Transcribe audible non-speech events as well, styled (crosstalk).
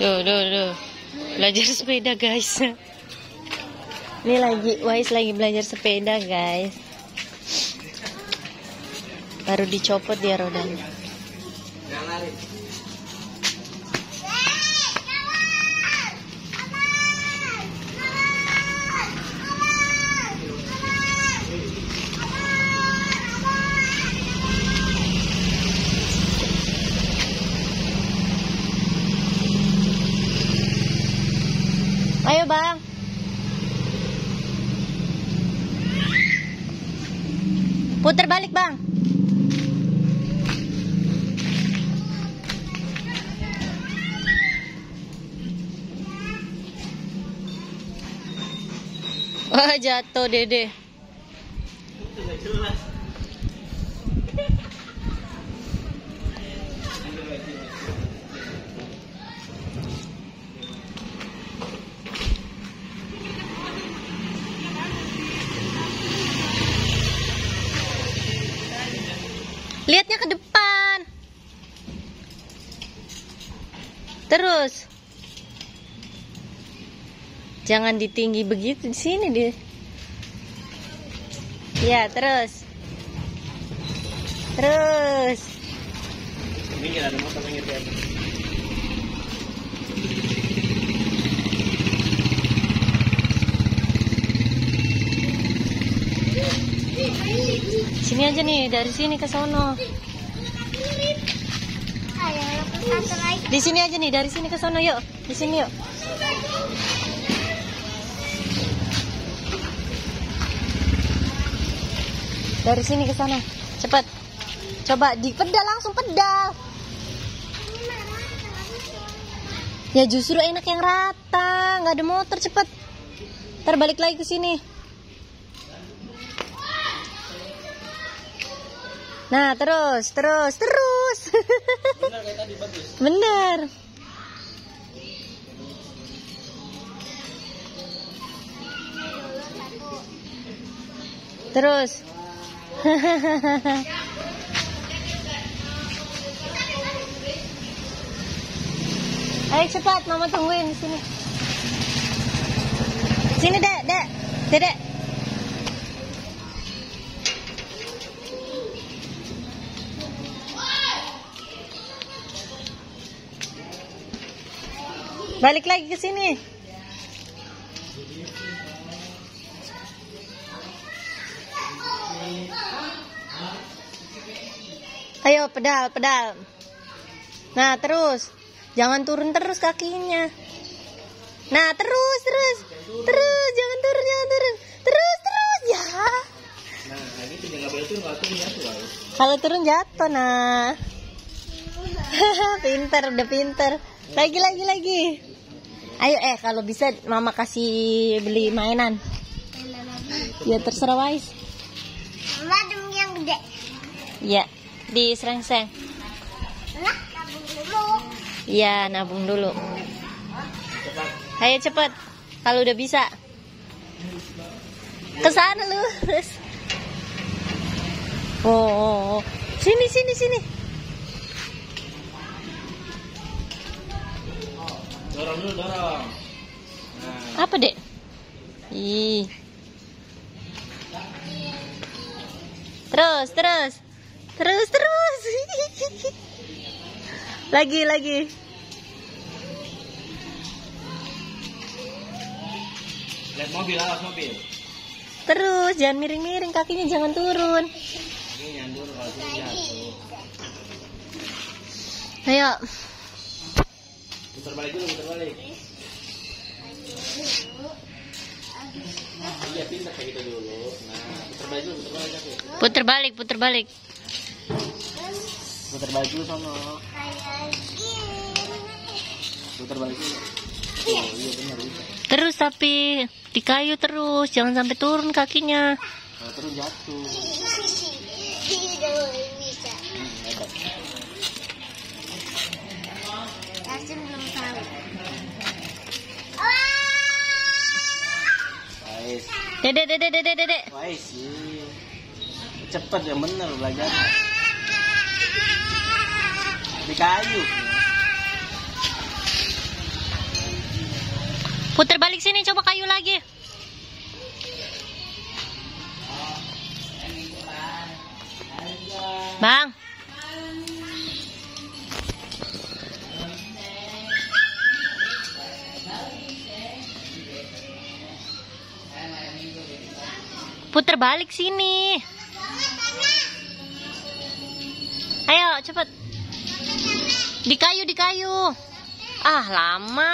Duh, duh, duh. Belajar sepeda, guys. Ini lagi, Wais lagi belajar sepeda, guys. Baru dicopot dia rodanya. Bang. Putar balik, Bang. Wah, jatuh, Dede. Lihatnya ke depan. Terus. Jangan ditinggi begitu di sini di. Ya, terus. Terus. Sini aja nih, dari sini ke sono. Di sini aja nih, dari sini ke sono yuk. Di sini yuk. Dari sini ke sana. Cepat. Coba di pedal langsung pedal. Ya justru enak yang rata, nggak ada motor cepet. Ntar balik lagi ke sini. Nah terus, terus, terus. Benar kayak tadi bagus. Bener. Terus. Ayo cepat, mama tungguin sini. Sini, Dek, Dek. Dedek. Balik lagi ke sini. Ayo pedal, pedal. Nah, terus. Jangan turun terus kakinya. Nah, terus, terus. Terus, jangan turun, jangan turun. Terus, terus. Ya. Kalau turun jatuh, nah. (laughs) pinter, udah pinter. Lagi, lagi, lagi. Ayo, eh, kalau bisa mama kasih beli mainan. Ya terserah Wais. Mama demi yang gede. Ya, di serengseng. Lah, tabung dulu. Iya, nabung dulu. Ayo cepet. Kalau udah bisa. Ke sana lu. Oh, oh, oh. Sini, sini, sini. Dorong dulu, dorong. Nah, Apa, Dek? Ih. Terus, terus. Terus, terus. (laughs) lagi, lagi. lihat mobil, awas mobil. Terus, jangan miring-miring kakinya jangan turun. Ini nyandur kalau jatuh. Ayo. Putar balik dulu, putar balik. Iya, pintar kayak gitu dulu. Nah, putar balik dulu, putar balik aku. Puter balik, puter balik. Putar balik dulu gini. Putar balik dulu. Oh, iya benar bisa. Terus tapi di kayu terus, jangan sampai turun kakinya. Kalau turun jatuh. Dede, dede, dede, dede. Wah sih. Cepet ya bener belajar. Di kayu. Putar balik sini, coba kayu lagi. Bang. Balik sini. Ayo, cepet. Di kayu, di kayu. Ah, lama.